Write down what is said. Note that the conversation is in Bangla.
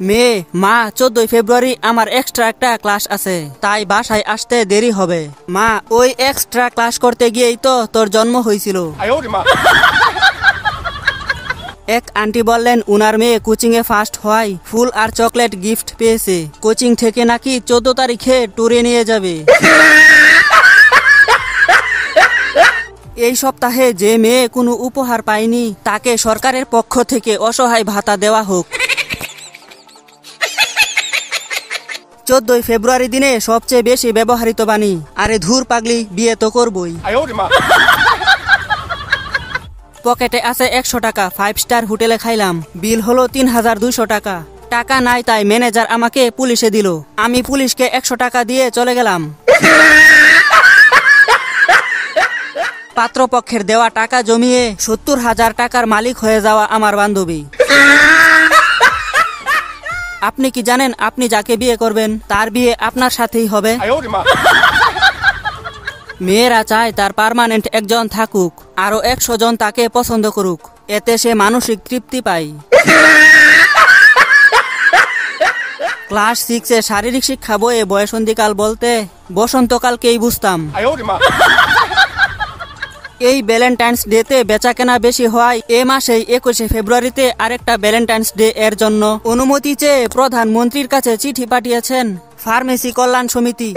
মে মা চোদ্দই ফেব্রুয়ারি আমার এক্সট্রা একটা ক্লাস আছে। তাই বাসায় আসতে দেরি হবে। মা ওই এক্সট্রা ক্লাস করতে গিয়েই তো তোর জন্ম হয়েছিল। এক আন্টি বললেন উনার মেয়ে কোচিং এ ফার্স্ট হয় ফুল আর চকলেট গিফট পেয়েছে। কোচিং থেকে নাকি চোদ্দ তারিখে ট্যুরে নিয়ে যাবে। এই সপ্তাহে যে মেয়ে কোনো উপহার পায়নি তাকে সরকারের পক্ষ থেকে অসহায় ভাতা দেওয়া হোক। চোদ্দই ফেব্রুয়ারি দিনে সবচেয়ে বেশি ব্যবহৃত বাণী আরে ধুর পাগলি বিয়ে তো করবই। পকেটে আছে একশো টাকা ফাইভ স্টার হোটেলে খাইলাম বিল হলো তিন হাজার দুইশো টাকা। টাকা নাই তাই ম্যানেজার আমাকে পুলিশে দিল। আমি পুলিশকে একশো টাকা দিয়ে চলে গেলাম। পাত্রপক্ষের দেওয়া টাকা জমিয়ে সত্তর হাজার টাকার মালিক হয়ে যাওয়া আমার বান্ধবী। আপনি কি জানেন আপনি যাকে বিয়ে করবেন তার বিয়ে আপনার সাথেই হবে? মেয়েরা চায় তার পারমানেন্ট একজন থাকুক আরও একশো জন তাকে পছন্দ করুক এতে সে মানসিক তৃপ্তি পায়। ক্লাস সিক্সে শারীরিক শিক্ষা বইয়ে বয়সন্ধিকাল বলতে বসন্তকালকেই বুঝতাম। এই ভ্যালেন্টাইন্স ডেতে বেচা কেনা বেশি হওয়ায় এ মাসে একুশে ফেব্রুয়ারিতে আরেকটা ভ্যালেন্টাইন্স ডে এর জন্য অনুমতি চেয়ে প্রধানমন্ত্রীর কাছে চিঠি পাঠিয়েছেন ফার্মেসি কল্যাণ সমিতি।